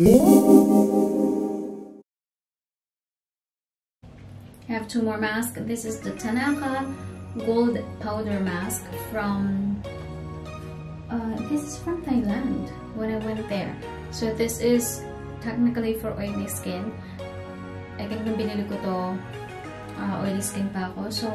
I have two more masks. This is the Tanaka Gold Powder Mask from, uh, this is from Thailand when I went there. So this is technically for oily skin. I think nung binili ko to, uh, oily skin pa ako. So,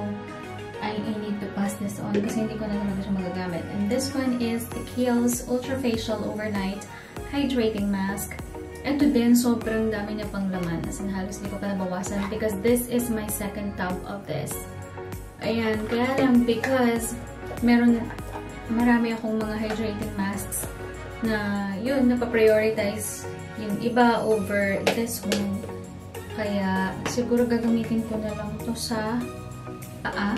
I, I need to pass this on kasi hindi ko na talaga siya magagamit. And this one is the Kiehl's Ultra Facial Overnight Hydrating Mask. Ito din, sobrang dami niya pang laman. As in, halos hindi ko pa nabawasan because this is my second tub of this. Ayan, kaya lang because meron, marami akong mga hydrating masks na yun, napaprioritize yung iba over this one. Kaya, siguro gagamitin ko na lang to sa paa.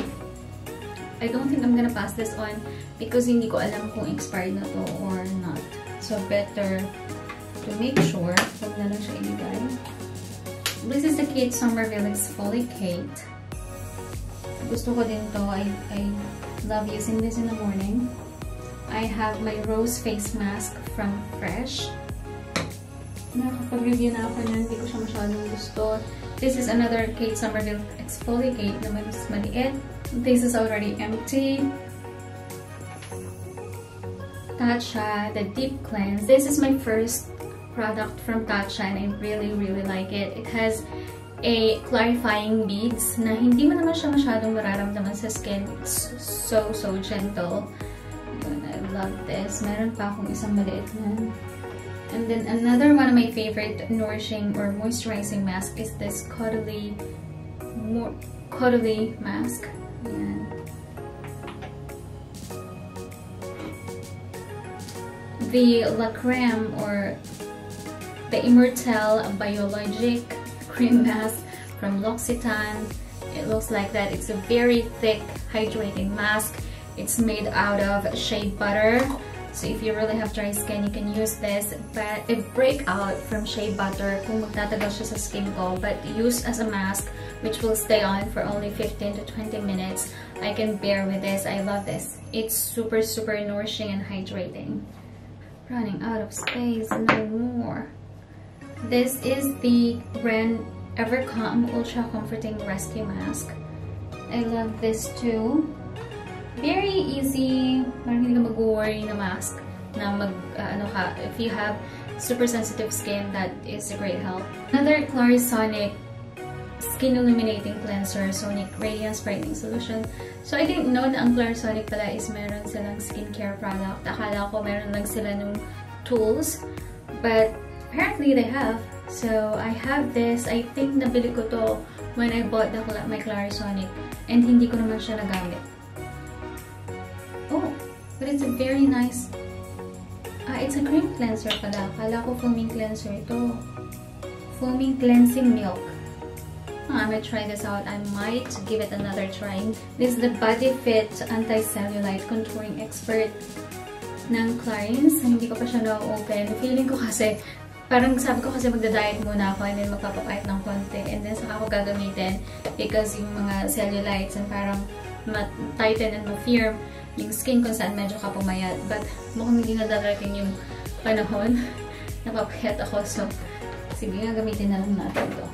I don't think I'm gonna pass this on because hindi ko alam kung expired na to or not. So, better to make sure, huwag na lang siya ilagay. This is the Kate Somerville Exfoliate. Gusto ko din to. I, I love using this in the morning. I have my rose face mask from Fresh. Nakapag-review na ako niyan. Hindi ko siya masyadong gusto. This is another Kate Somerville Exfoliate na mas maliit. This is already empty. Tatcha, the Deep Cleanse. This is my first product from Tatcha and I really, really like it. It has a clarifying beads na hindi mo naman siya masyadong mararamdaman sa skin. It's so, so gentle. I love this. Meron pa akong isang maliit na. And then another one of my favorite nourishing or moisturizing mask is this Caudalie, Caudalie mask. Ayan. The La Creme or the Immortelle Biologic Cream Mask from L'Occitane. It looks like that. It's a very thick hydrating mask. It's made out of shea butter. So if you really have dry skin, you can use this. But it break out from shea butter kung magtatagal siya sa skin ko. But used as a mask, which will stay on for only 15 to 20 minutes, I can bear with this. I love this. It's super, super nourishing and hydrating. Running out of space, no more. This is the brand Evercalm Ultra Comforting Rescue Mask. I love this too. Very easy. Parang ka mag-worry na mask na mag, uh, ano ka, if you have super sensitive skin, that is a great help. Another Clarisonic Skin Illuminating Cleanser, Sonic Radiance Brightening Solution. So, I didn't know na ang Clarisonic pala is meron silang skincare product. Akala ko meron lang sila nung tools. But, apparently they have. So, I have this. I think nabili ko to when I bought the, my Clarisonic. And hindi ko naman siya nagamit. Oh, but it's a very nice... Ah, it's a cream cleanser pala. Kala ko foaming cleanser ito. Foaming cleansing milk. Ah, I'm gonna try this out. I might give it another try. This is the Body Fit Anti-Cellulite Contouring Expert ng Clarins. Hindi ko pa siya na-open. Feeling ko kasi, parang sabi ko kasi magda-diet muna ako and then magpapapait ng konti. And then saka ako gagamitin because yung mga cellulites and parang ma-tighten and ma-firm yung skin kung saan medyo kapumayat. But mukhang hindi na darating yung panahon. Napapayat ako. So, sige nga, gamitin na lang natin to.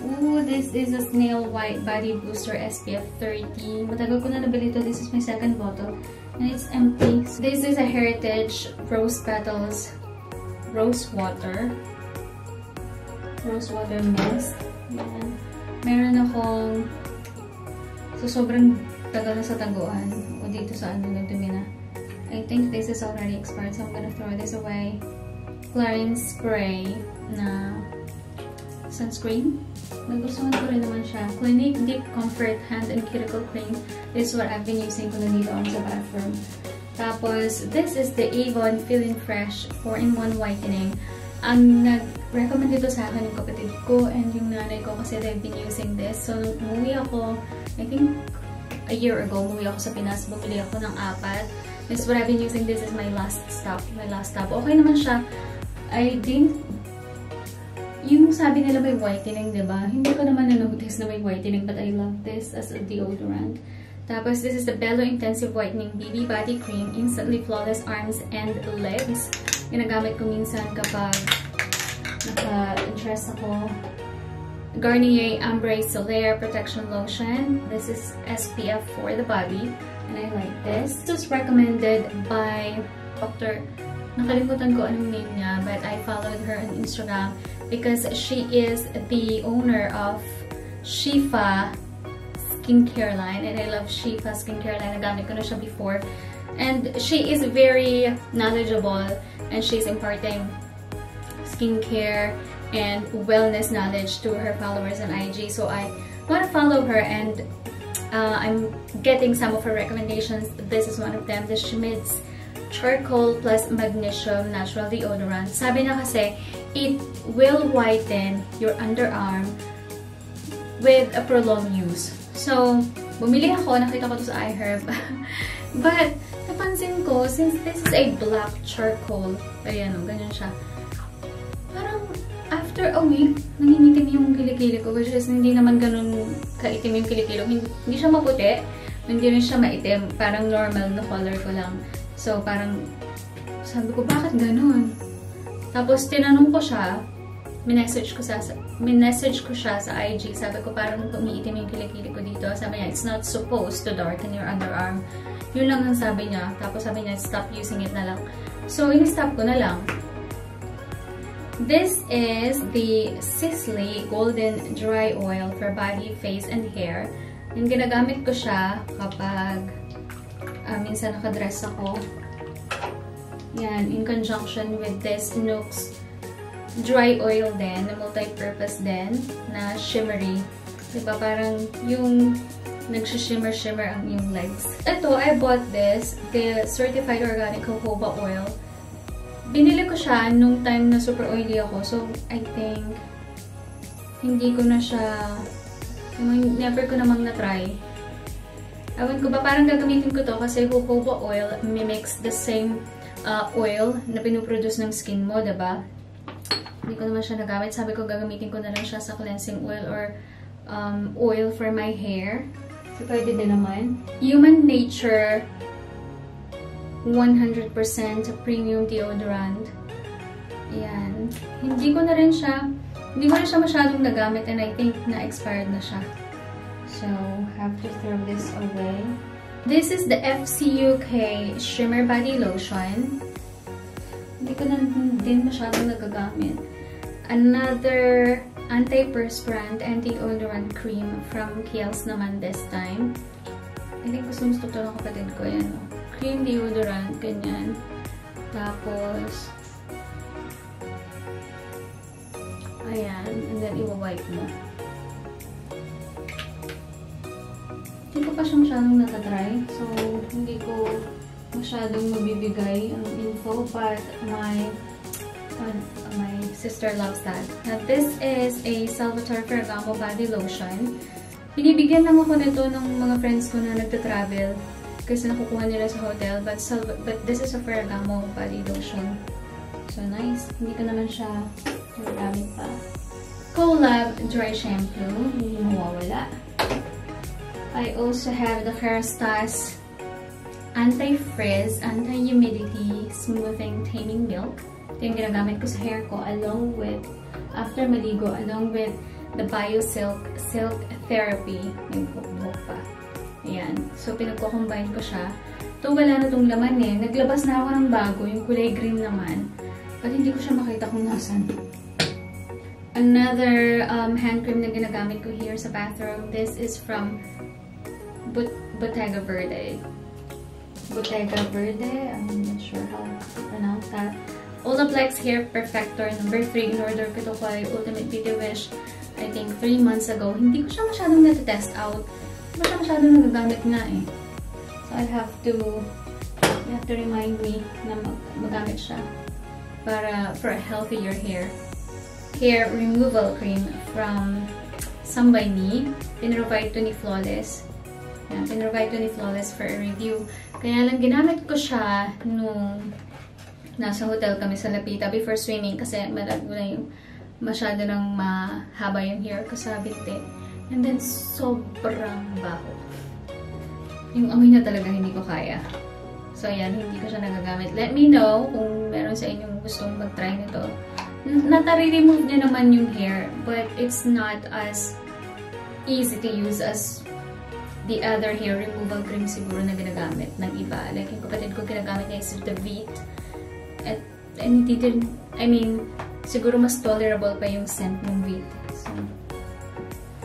Ooh, this is a Snail White Body Booster SPF 30. Matagal ko na nabili ito. This is my second bottle. And it's empty. This is a Heritage Rose Petals Rose Water. Rose Water Mist. Yan. Meron akong so sobrang tagal na sa taguan o dito sa ano nagdumi na. I think this is already expired so I'm gonna throw this away. Clarins Spray na sunscreen. Nagustuhan ko rin naman siya. Clinique Deep Comfort Hand and Cuticle Cream. This is what I've been using ko nandito ako sa bathroom. Tapos, this is the Avon Feeling Fresh 4-in-1 Whitening. Ang nag-recommend dito sa akin yung kapatid ko and yung nanay ko kasi they've been using this. So, umuwi ako, I think a year ago, umuwi ako sa Pinas, bumili ako ng apat. This is what I've been using. This is my last stop. My last stop. Okay naman siya. I didn't yung sabi nila may whitening, di ba? Hindi ko naman na-notice na may whitening but I love this as a deodorant. Tapos, this is the Bello Intensive Whitening BB Body Cream. Instantly Flawless Arms and Legs. Ginagamit ko minsan kapag naka-interest ako. Garnier Ambre Solaire Protection Lotion. This is SPF for the body. And I like this. This was recommended by Dr. Nakalimutan ko anong name niya, but I followed her on Instagram because she is the owner of Shifa skincare line and I love Shifa skincare line. Nagamit ko na siya before. And she is very knowledgeable and she's imparting skincare and wellness knowledge to her followers on IG. So I want to follow her and uh, I'm getting some of her recommendations. This is one of them, the Schmidt's charcoal plus magnesium natural deodorant. Sabi na kasi, it will whiten your underarm with a prolonged use. So, bumili ako, nakita ko to sa iHerb. But, napansin ko, since this is a black charcoal, ayan o, ganyan siya. Parang, after a week, nangingitim yung kilikili ko, which is hindi naman ganun kaitim yung kilikili ko. Hindi, hindi siya maputi, hindi rin siya maitim. Parang normal na color ko lang. So, parang, sabi ko, bakit ganun? Tapos, tinanong ko siya, minessage ko, sa, minessage ko siya sa IG. Sabi ko, parang umiitim yung kilikili ko dito. Sabi niya, it's not supposed to darken your underarm. Yun lang ang sabi niya. Tapos sabi niya, stop using it na lang. So, in-stop ko na lang. This is the Sisley Golden Dry Oil for body, face, and hair. Yung ginagamit ko siya kapag uh, minsan nakadress ako. Yan, in conjunction with this Nooks dry oil din, na multi-purpose din, na shimmery. Diba, parang yung nag-shimmer-shimmer ang yung legs. Ito, I bought this, the Certified Organic Jojoba Oil. Binili ko siya nung time na super oily ako. So, I think, hindi ko na siya, never ko namang na-try. Ewan ko ba, parang gagamitin ko to kasi jojoba oil mimics the same uh, oil na pinuproduce ng skin mo, ba? Diba? Hindi ko naman siya nagamit. Sabi ko, gagamitin ko na lang siya sa cleansing oil or um, oil for my hair. So, pwede din naman. Human Nature 100% premium deodorant. Ayan. Hindi ko na rin siya, hindi ko na siya masyadong nagamit and I think na-expired na siya. So, have to throw this away. This is the FCUK Shimmer Body Lotion. Hindi ko na din masyadong nagagamit. Another anti-perspirant, anti-odorant cream from Kiehl's naman this time. I think gusto gusto to ng kapatid ko. Yan, no? Cream deodorant, ganyan. Tapos, ayan. And then, iwa-wipe mo. Hindi ko pa siya masyadong natatry. So, hindi ko masyadong mabibigay ang info. But, my, uh, my sister loves that. Now, this is a Salvatore Ferragamo body lotion. Binibigyan lang ako nito ng mga friends ko na nagta-travel. Kasi nakukuha nila sa hotel. But, but this is a Ferragamo body lotion. So, nice. Hindi ko naman siya nagamit pa. Colab Dry Shampoo. Hindi mawawala. I also have the Kerastase Anti-Frizz, Anti-Humidity Smoothing Taming Milk. Ito yung ginagamit ko sa hair ko along with, after maligo, along with the BioSilk Silk Therapy. May buhok pa. Ayan. So, pinagko-combine ko siya. Ito, wala na itong laman eh. Naglabas na ako ng bago, yung kulay green naman. But hindi ko siya makita kung nasan. Another um, hand cream na ginagamit ko here sa bathroom. This is from But Bottega Verde. Bottega Verde. I'm not sure how to pronounce that. Olaplex Hair Perfector number 3. In-order ko ito kay Ultimate Beauty Wish I think 3 months ago. Hindi ko siya masyadong na-test out. Hindi ko siya masyadong nagagamit nga eh. So I have to you have to remind me na mag magamit siya para for a healthier hair. Hair Removal Cream from Some by Me. Pinrovide to ni Flawless. Yan, pinrovide ko ni Flawless for a review. Kaya lang ginamit ko siya nung nasa hotel kami sa Lapita before swimming kasi malago na yung masyado nang mahaba yung hair ko sa binti. And then, sobrang baho. yung amoy na talaga hindi ko kaya. So, ayan, hindi ko siya nagagamit. Let me know kung meron sa inyong gustong mag-try nito. Natari-remove niya naman yung hair, but it's not as easy to use as the other hair removal cream siguro na ginagamit ng iba. Like, yung kapatid ko ginagamit niya is the Veet. At, and it didn't, I mean, siguro mas tolerable pa yung scent ng Veet. So,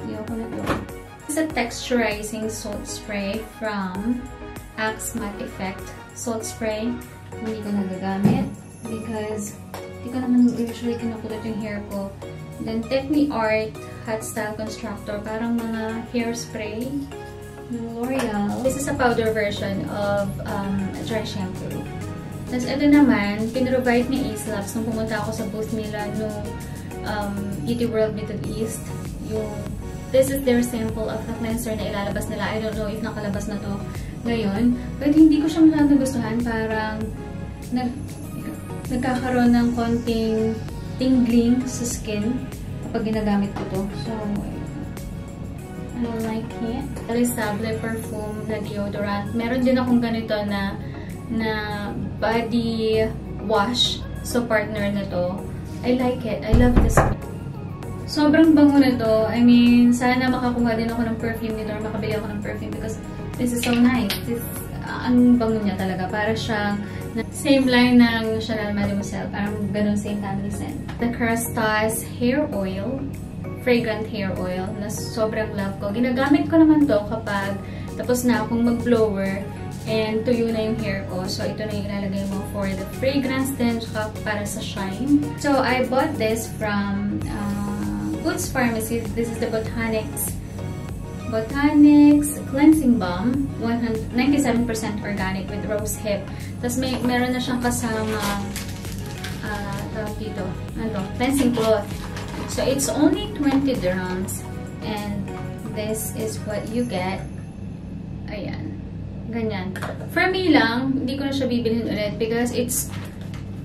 ayoko na to. It's a texturizing salt spray from Axe Matte Effect Salt Spray. Hindi ko nagagamit because hindi ko naman usually kinukulot yung hair ko. Then, Techni Art Hot Style Constructor. Parang mga hairspray ng L'Oreal. This is a powder version of um, dry shampoo. Tapos, ito naman, pinrovide ni Acelabs nung pumunta ako sa booth nila no um, Beauty World Middle East. Yung, this is their sample of the cleanser na ilalabas nila. I don't know if nakalabas na to ngayon. But hindi ko siya masyadong nagustuhan. Parang, nag, nagkakaroon ng konting tingling sa skin kapag ginagamit ko to. So, I don't like it. Resable Perfume na deodorant. Meron din akong ganito na na body wash. So, partner na to. I like it. I love this. Sobrang bango na to. I mean, sana makakuha din ako ng perfume nito or makabili ako ng perfume because this is so nice. This, uh, ang bango niya talaga. Para siyang same line ng Chanel Mademoiselle. Parang ganun same family scent. The Kerastase Hair Oil. Fragrant hair oil na sobrang love ko. Ginagamit ko naman to kapag tapos na akong mag-blower and tuyo na yung hair ko. So, ito na yung ilalagay mo for the fragrance din tsaka para sa shine. So, I bought this from uh, Boots Pharmacy. This is the Botanics Botanics Cleansing Balm, 97% organic with rose hip. Tapos may meron na siyang kasama uh, tawag dito, ano, cleansing cloth. So it's only 20 dirhams and this is what you get. Ganyan. For me lang, hindi ko na siya bibilhin ulit because it's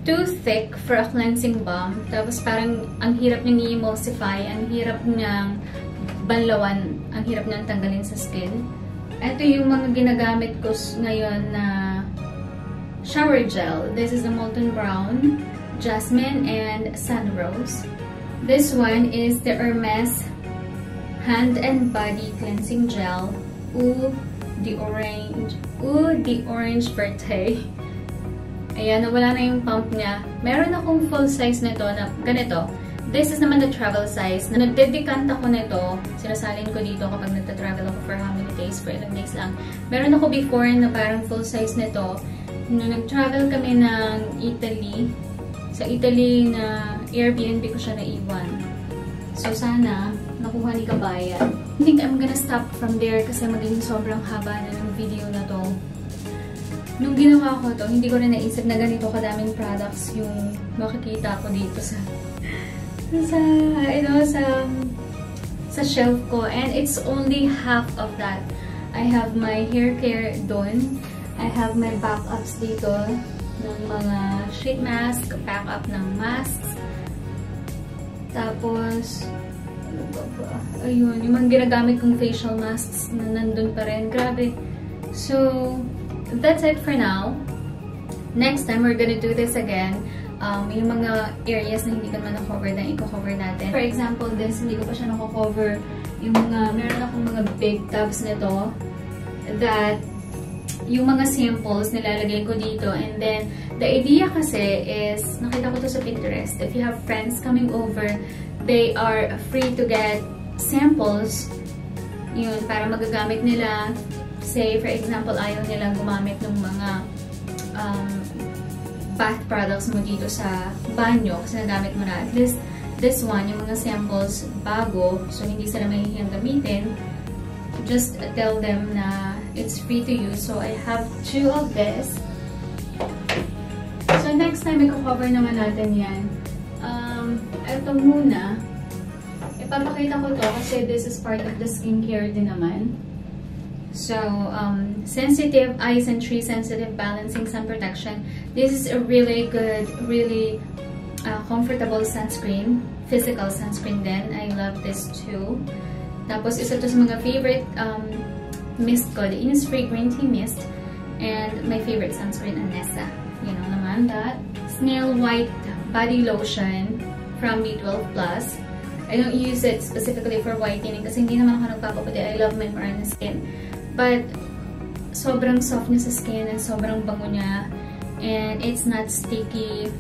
too thick for a cleansing balm. Tapos parang ang hirap niyang i-emulsify, ang hirap niyang banlawan, ang hirap niyang tanggalin sa skin. Ito yung mga ginagamit ko ngayon na shower gel. This is the Molten Brown, Jasmine, and Sunrose. This one is the Hermes Hand and Body Cleansing Gel. Ooh, the orange. Ooh, the orange birthday. Ayan, nawala na yung pump niya. Meron akong full size nito na ganito. This is naman the travel size. Na nagdedecant ako nito. Sinasalin ko dito kapag nagta-travel ako for how many days? For ilang days lang. Meron ako before na parang full size nito. Nung nag-travel kami ng Italy, sa Italy na Airbnb ko siya naiwan. So, sana nakuha ni Kabayan. I think I'm gonna stop from there kasi magiging sobrang haba na ng video na to. Nung ginawa ko to, hindi ko rin naisip na ganito kadaming products yung makikita ko dito sa sa, you know, sa sa shelf ko. And it's only half of that. I have my hair care doon. I have my backups dito ng mga sheet mask, backup ng masks. Tapos? Ayun, yung mga ginagamit kong facial masks na nandun pa rin. Grabe. So, that's it for now. Next time, we're gonna do this again. Um, yung mga areas na hindi ko naman na-cover na i-cover natin. For example, this, hindi ko pa siya na-cover. Yung mga, meron akong mga big tubs nito that yung mga samples nilalagay ko dito. And then, the idea kasi is, nakita ko to sa Pinterest. If you have friends coming over, they are free to get samples yun, para magagamit nila. Say, for example, ayaw nila gumamit ng mga um, bath products mo dito sa banyo kasi nagamit mo na. At least, this one, yung mga samples bago, so hindi sila mahihiyang gamitin, just tell them na it's free to use. So, I have two of this. So, next time, i-cover naman natin yan. Ito muna. Ipapakita ko to kasi this is part of the skincare din naman. So, um, sensitive eyes and tree sensitive balancing sun protection. This is a really good, really uh, comfortable sunscreen. Physical sunscreen din. I love this too. Tapos, isa to sa mga favorite um, mist ko, the Innisfree Green Tea Mist. And my favorite sunscreen, Anessa. You know naman that. Snail White Body Lotion from B12 Plus. I don't use it specifically for whitening kasi hindi naman ako nagpapaputi. I love my brand skin. But, sobrang soft niya sa skin and sobrang bango niya. And it's not sticky.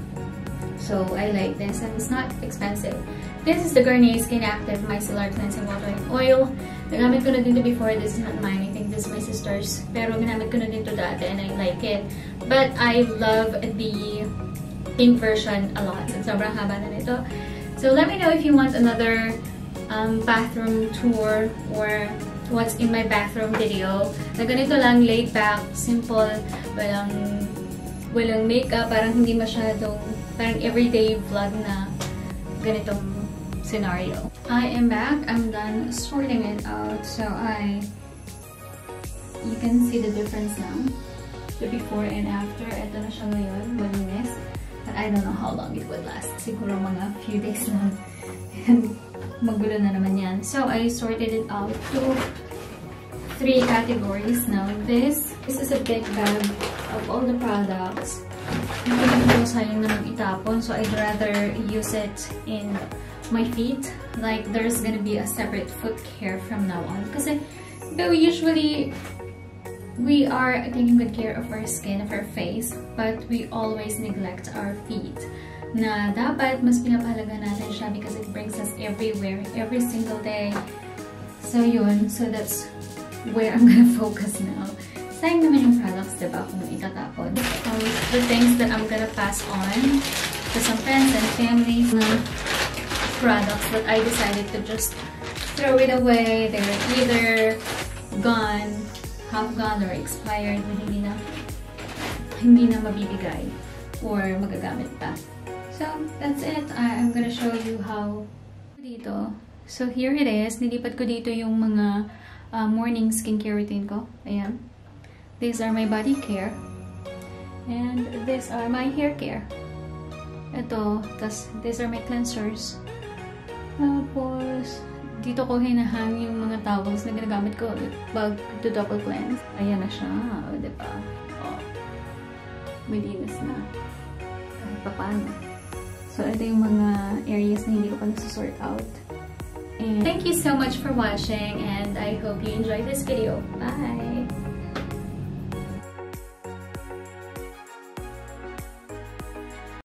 So, I like this. And it's not expensive. This is the Garnier Skin Active Micellar Cleansing Water and Oil. Nagamit ko na din before. This is not mine. I think this is my sister's. Pero ginamit ko na din to dati and I like it. But I love the pink version a lot. And sobrang haba na nito. So let me know if you want another um, bathroom tour or what's in my bathroom video. Na ganito lang, laid back, simple, walang, walang makeup, parang hindi masyadong, parang everyday vlog na ganitong scenario. I am back. I'm done sorting it out. So I, you can see the difference now. The before and after. Ito na siya ngayon. Malinis. I don't know how long it would last. Siguro mga few days lang. And magulo na naman yan. So I sorted it out to three categories now. This, this is a big bag of all the products. Itapon. So I'd rather use it in my feet. Like, there's gonna be a separate foot care from now on. But we usually, we are taking good care of our skin, of our face, but we always neglect our feet. Na dapat mas pinapahalaga natin siya because it brings us everywhere, every single day. So yun, so that's where I'm gonna focus now. Sayang naman yung products, diba, kung itatapon. So, the things that I'm gonna pass on to some friends and families na products that I decided to just throw it away. They were either gone, half gone, or expired na hindi na, hindi na mabibigay or magagamit pa. So, that's it. I, I'm gonna show you how dito. So, here it is. Nilipat ko dito yung mga uh, morning skincare routine ko. Ayan. These are my body care. And these are my hair care. Ito. tas these are my cleansers. Tapos, dito ko hinahang yung mga towels na ginagamit ko pag to double cleanse. Ayan na siya. O, diba? O. Malinis na. Kahit pa paano. So, ito yung mga areas na hindi ko pa nasusort out. And thank you so much for watching and I hope you enjoyed this video. Bye!